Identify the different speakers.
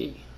Speaker 1: Yay.